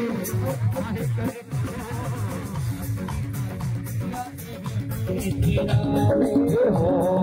I'm not going